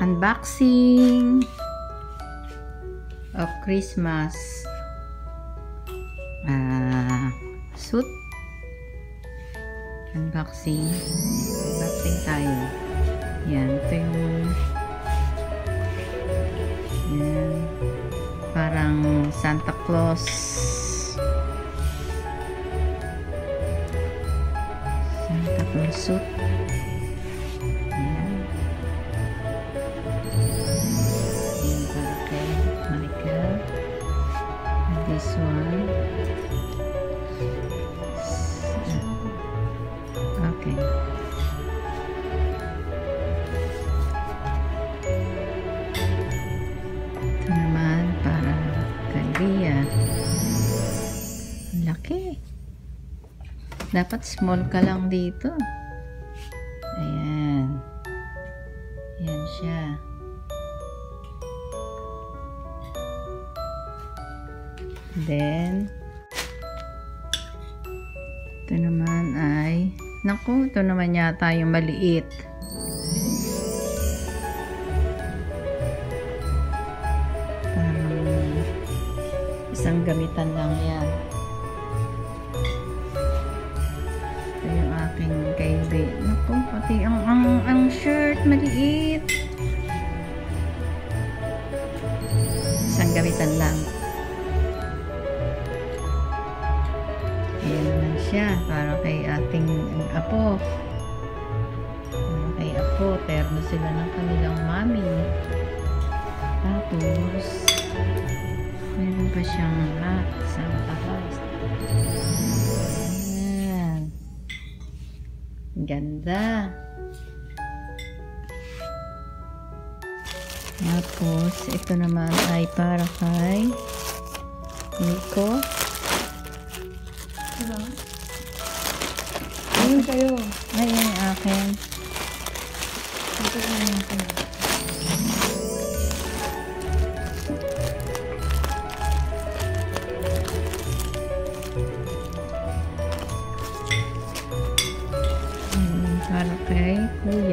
unboxing of Christmas. Uh, suit. Unboxing. Unboxing tayo. Yan ito yung yan. Parang Santa Claus. Santa Claus suit laki dapat small ka lang dito. Ayan. Yan siya. Then ito naman ay naku ito naman yata yung maliit. Parang isang gamitan lang yan yung aking kaibi naku pati ang, ang, ang shirt maliit isang gamitan lang Ayan naman siya. Para kay ating apo. Para kay apo. Terno sila ng kanilang mami. Tapos, meron pa siyang Ganda. Tapos, ito naman ay para kay Nico. Ayun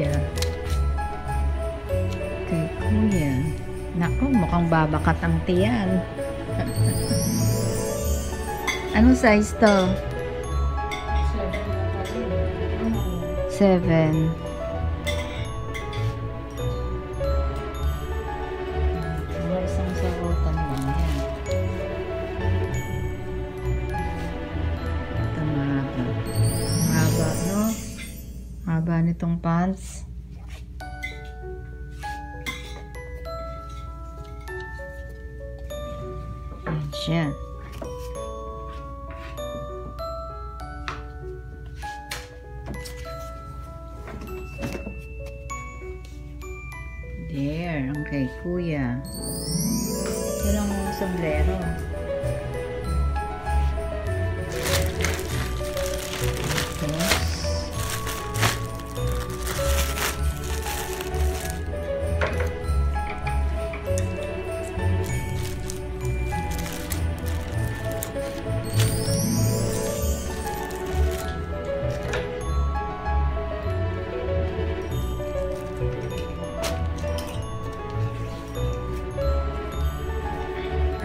kuya. Kay kuya. Nako, mukhang babakat ang tiyan. Anong size to? Seven Seven. Nitong pants. Ayan. There, ang kay kuya. Walang sombrero.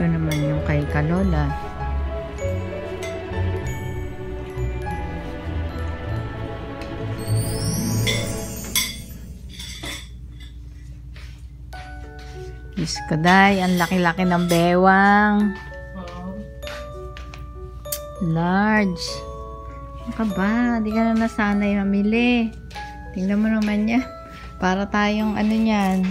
Ito naman yung kay Kalola. Diyos ko, day, ang laki-laki ng bewang. Large. Ano ka ba? Di ka na nasanay mamili. Tingnan mo naman yan. Para tayong ano yan.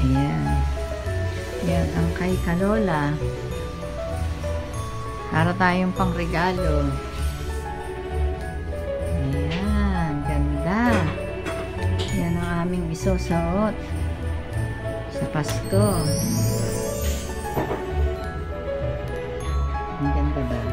Ayan. Ayan ang kay Kalola. Para tayong pang pangregalo. Ayan. Ganda. Ayan ang aming isusuot sa Pasko. Ang ganda ba?